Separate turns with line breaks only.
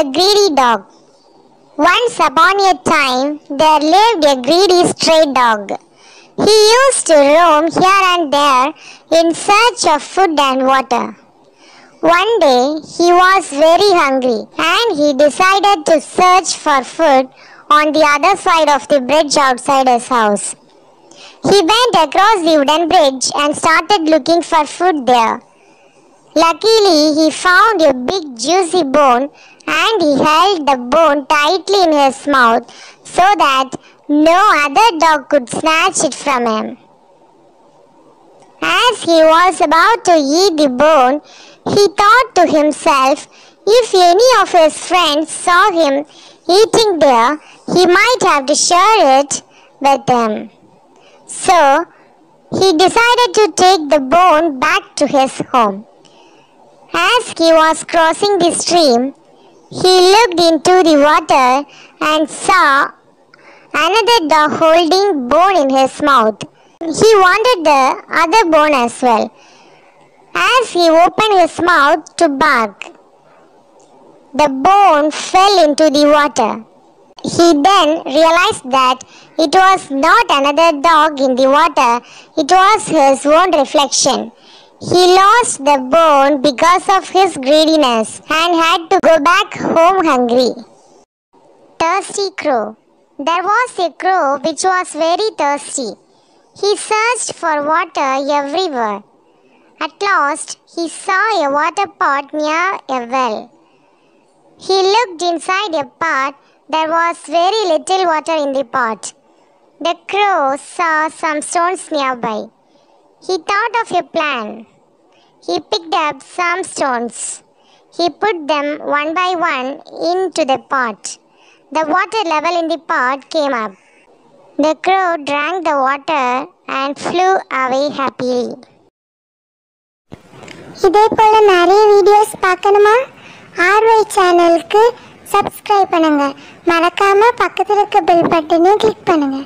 The greedy dog. Once upon a time, there lived a greedy stray dog. He used to roam here and there in search of food and water. One day, he was very hungry and he decided to search for food on the other side of the bridge outside his house. He went across the wooden bridge and started looking for food there. Luckily, he found a big juicy bone and he held the bone tightly in his mouth so that no other dog could snatch it from him. As he was about to eat the bone, he thought to himself, if any of his friends saw him eating there, he might have to share it with them. So, he decided to take the bone back to his home. As he was crossing the stream, he looked into the water and saw another dog holding bone in his mouth. He wanted the other bone as well. As he opened his mouth to bark, the bone fell into the water. He then realized that it was not another dog in the water, it was his own reflection. He lost the bone because of his greediness and had to go back home hungry. Thirsty Crow There was a crow which was very thirsty. He searched for water everywhere. At last, he saw a water pot near a well. He looked inside a pot. There was very little water in the pot. The crow saw some stones nearby. He thought of a plan. He picked up some stones. He put them one by one into the pot. The water level in the pot came up. The crow drank the water and flew away happily. இதே போல நிறைய videos பார்க்கணுமா ஆர்வை சேனலுக்கு subscribe பண்ணுங்க மறக்காம பக்கத்தில் இருக்க bell பட்டனையும் கிளிக் பண்ணுங்க